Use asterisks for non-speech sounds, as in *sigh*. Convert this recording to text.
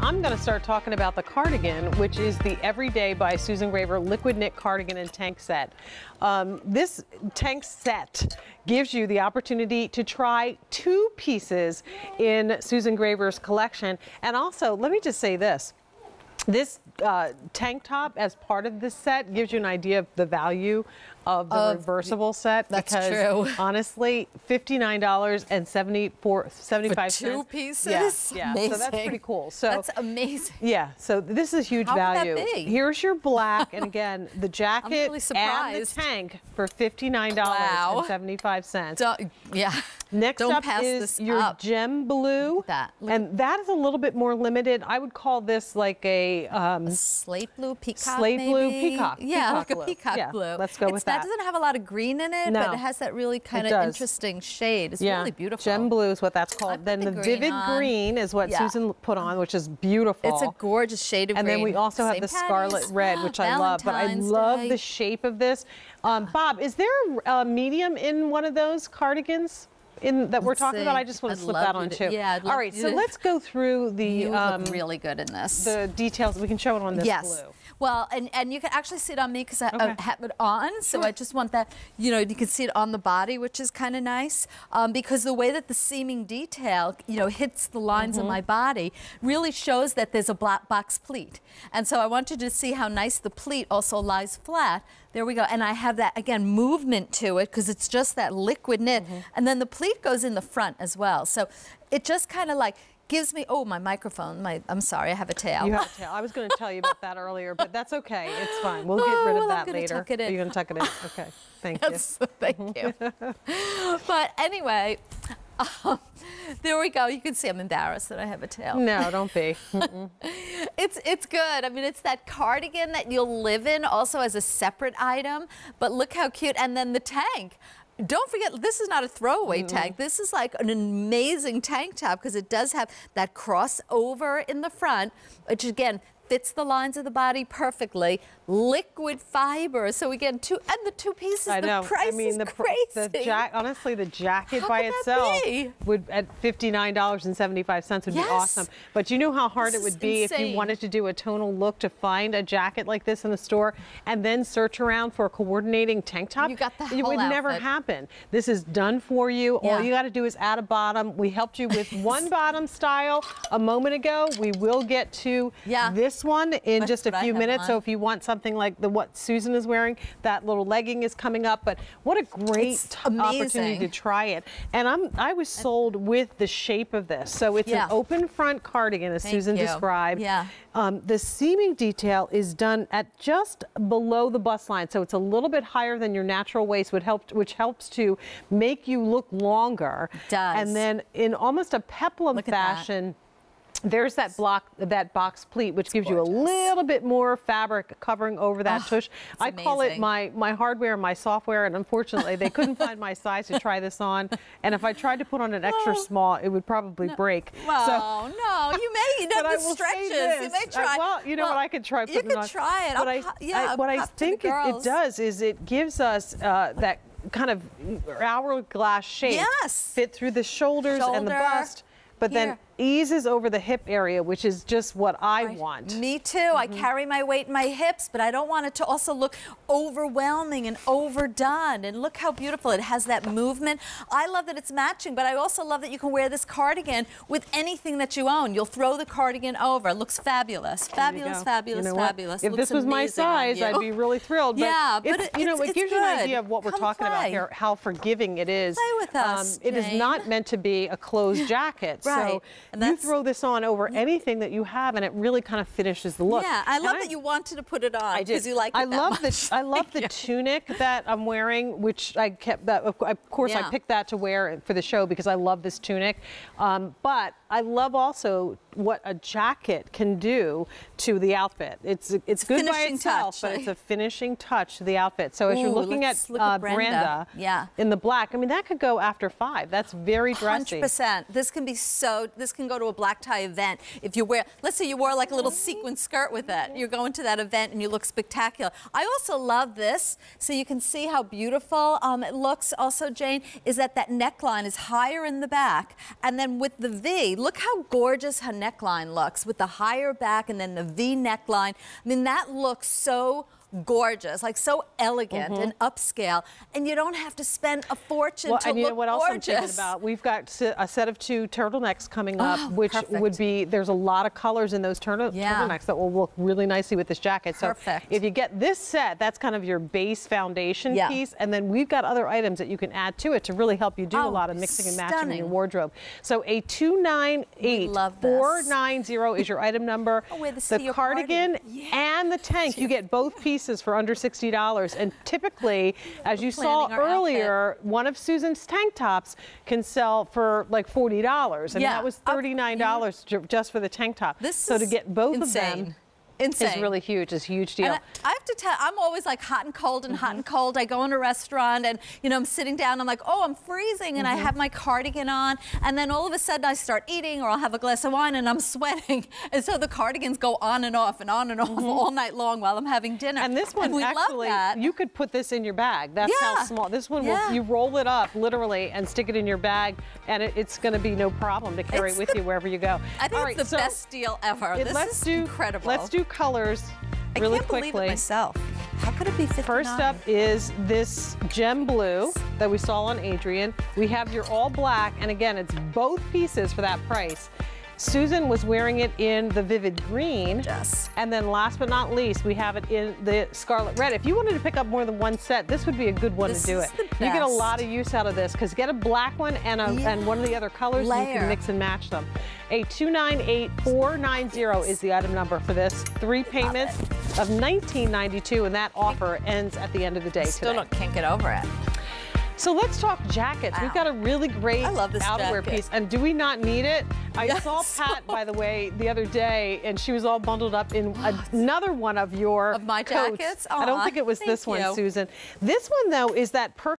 I'm going to start talking about the cardigan, which is the Everyday by Susan Graver liquid knit cardigan and tank set. Um, this tank set gives you the opportunity to try two pieces in Susan Graver's collection. And also, let me just say this. This uh, tank top as part of this set gives you an idea of the value of the Of- reversible set. That's because true. *laughs* honestly, $59 and 74, 75 two cents. pieces? Yeah, yeah. So that's pretty cool. So That's amazing. yeah, so this is huge How would that value. be? Here's your black, and *laughs* again, the jacket really and the tank for fifty-nine dollars Wow. and seventy-five cents. Yeah. Next Don't up pass is your up. gem blue, Look at that. Look and that is a little bit more limited. I would call this like a um, Slate blue peacock. Slate blue peacock, Yeah, peacock like a blue. peacock Yeah, blue. let's go It's- with that. that. doesn't have a lot of green in it, No. but it has that really kind of interesting shade. It's yeah, really beautiful. gem blue is what that's called. Then the the, green vivid on. green is what Yeah. Susan put on, which is beautiful. It's a gorgeous shade of And green. And then we also have the scarlet red, which I love. But I love Day. the shape of this. Um, Bob, is there a medium in one of those cardigans? In, that we're talking about. I just want I'd to slip that on to- too. yeah, I'd All right, so to- let's go through the You um, look really good in this. the details. We can show it on this yes. blue. Well, and, and you can actually see it on me because I, Okay. I have it on. So I just want that, you know, you can see it on the body, which is kind of nice. Um, because the way that the seaming detail, you know, hits the lines Mm-hmm. of my body really shows that there's a black box pleat. And so I wanted to see how nice the pleat also lies flat. There we go. And I have that, again, movement to it because it's just that liquid knit. Mm-hmm. And then the pleat goes in the front as well. So it just kind of like gives me, oh, my microphone. My, I'm sorry, I have a tail. You have a *laughs* tail. I was going to tell you about that earlier, but that's okay. It's fine. We'll *laughs* get rid of well, I'm that gonna later. tuck it in. Are you going to tuck it in? *laughs* Okay. Thank Yes, thank you. but anyway, um, there we go. You can see I'm embarrassed that I have a tail. No, don't be. It's it's good. I mean, it's that cardigan that you'll live in also as a separate item. But look how cute. And then the tank. Don't forget, this is not a throwaway tank. This is like an amazing tank top because it does have that crossover in the front, which again fits the lines of the body perfectly. Liquid fiber. So again, two and the two pieces. I know. The price I mean, is the, crazy. the jack. Honestly, the jacket How by itself would at fifty nine dollars and seventy five cents would Yes. be awesome. But you know how hard This it would be if you wanted to do a tonal look to find a jacket like this in the store and then search around for a coordinating tank top. You got the It would never happen. This is done for you. Yeah. All you got to do is add a bottom. We helped you with *laughs* one bottom style a moment ago. We will get to Yeah. this one in That's just a few minutes. So if you want something like the what Susan is wearing, that little legging is coming up. But what a great opportunity to try it. And I'm I was sold with the shape of this. So it's Yeah. an open front cardigan, as Thank Susan you. described. Yeah. Um, the seaming detail is done at just below the bust line, so it's a little bit higher than your natural waist, would help, which helps to make you look longer. Does. And then in almost a peplum at that. There's that block, that box pleat, which gives you a little bit more fabric covering over that Oh, tush. it's I call it my my hardware and my software, and unfortunately, they couldn't *laughs* find my size to try this on. And if I tried to put on an extra Oh. small, it would probably break. Well, so, no, you may. You know, the stretches. say You this. may try. well, you know Well, what? I could try You putting could it on. try it. But I'll I, yeah, I- what I pop to the think it, it does is it gives us uh, that kind of hourglass shape. Yes. Fit through the shoulders and the bust, but then here. Eases over the hip area, which is just what I want. Me too. I carry my weight in my hips, but I don't want it to also look overwhelming and overdone. And look how beautiful it has that movement. I love that it's matching, but I also love that you can wear this cardigan with anything that you own. You'll throw the cardigan over. It looks fabulous. Fabulous, fabulous, You know fabulous. If this was my size. I'd be really thrilled. But Yeah, but it's, it- you know, it's- it gives it's you an idea of what we're talking about here, how forgiving it is. Um, Play with us, it is not meant to be a closed jacket. *laughs* Right. So And you throw this on over anything that you have, and it really kind of finishes the look. Yeah, I And love that you wanted to put it on because you like it I love much. *laughs* the I love the tunic that I'm wearing, which I kept that. Of course, I picked that to wear for the show because I love this tunic. Um, but I love also what a jacket can do to the outfit. It's it's good by finishing itself, touch. but it's a finishing touch to the outfit. So as you're looking at, look at uh, Brenda. Yeah. in the black, I mean that could go after five. That's very dressy. Hundred percent. This can be so. This can go to a black tie event if you wear. Let's say you wore like a little sequin skirt with it. You're going to that event and you look spectacular. I also love this, so you can see how beautiful um, it looks. Also, Jane, is that that neckline is higher in the back, and then with the V, Look how gorgeous her neckline looks with the higher back and then the V neckline. I mean, that looks so gorgeous, like so elegant Mm-hmm. and upscale, and you don't have to spend a fortune Well, to and you look know what else gorgeous. I'm thinking about? We've got a set of two turtlenecks coming up, Oh, which perfect. would be there's a lot of colors in those turtle, Yeah. turtlenecks that will look really nicely with this jacket. Perfect. So if you get this set, that's kind of your base foundation Yeah. piece, and then we've got other items that you can add to it to really help you do a Oh, lot of mixing and matching in your wardrobe. So a two nine eight four nine zero is your item number. Oh, the the city cardigan party. and the tank, you get both pieces for under sixty dollars. And typically, as you saw earlier, one of Susan's tank tops can sell for like forty dollars, and Yeah. that was thirty nine dollars just for the tank top. This so to get both of them Insane. is really huge. It's a huge deal. I, I to tell, I'm always like hot and cold and hot and Mm-hmm. cold. I go in a restaurant and, you know, I'm sitting down, I'm like, oh, I'm freezing, and Mm-hmm. I have my cardigan on. And then all of a sudden I start eating or I'll have a glass of wine and I'm *laughs* sweating. And so the cardigans go on and off and on and off all night long while I'm having dinner. Mm-hmm. And this one we actually, you could put this in your bag. That's how small. This one, Yeah. will, you roll it up literally and stick it in your bag, and it, it's going to be no problem to carry It's with the- you wherever you go. I think All it's right, the so best deal ever. it- this let's is do incredible. Let's do colors I really can't quickly. believe it myself. How could it be 59? First up is this gem blue that we saw on Adrian. We have your all black, and again, it's both pieces for that price. Susan was wearing it in the vivid green. Yes. And then last but not least, we have it in the scarlet red. If you wanted to pick up more than one set, this would be a good one This to do is it. You get a lot of use out of this because get a black one and, a, and one of the other colors, and you can mix and match them. A 298490 is the item number for this. Three payments of 1992, and that offer ends at the end of the day Still today. don't, can't get over it. So let's talk jackets. We've got a really great I love this outerwear jacket. piece. And do we not need it? I Yes. saw Pat, by the way, the other day, and she was all bundled up in another one of your Of my coats. jackets? I don't think it was this thank one, you. Susan. This one, though, is that perfect.